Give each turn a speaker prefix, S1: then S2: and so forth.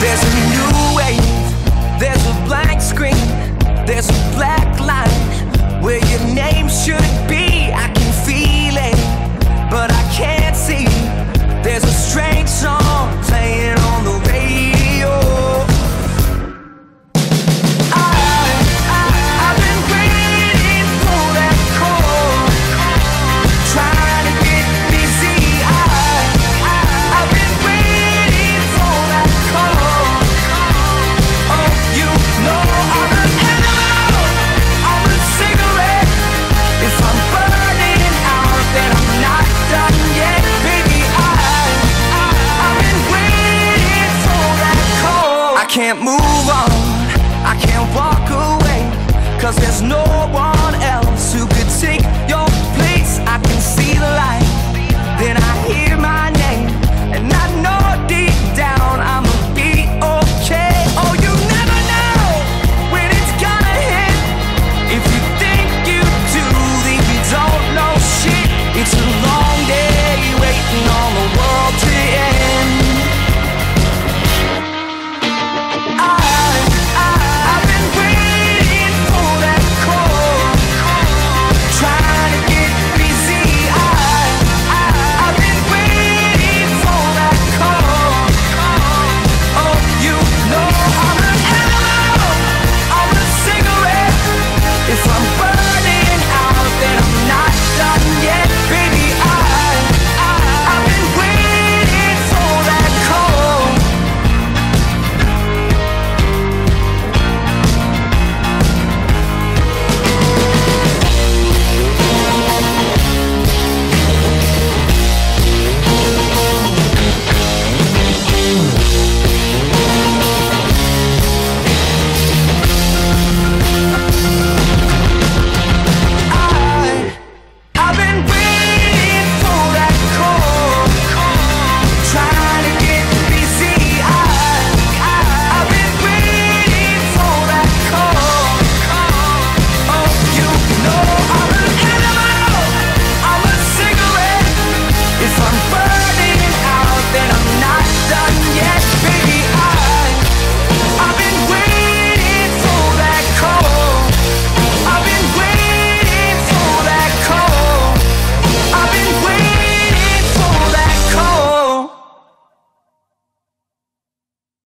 S1: There's a new wave, there's a black screen, there's a black line where your name shouldn't be. I can't move on, I can't walk away, cause there's no one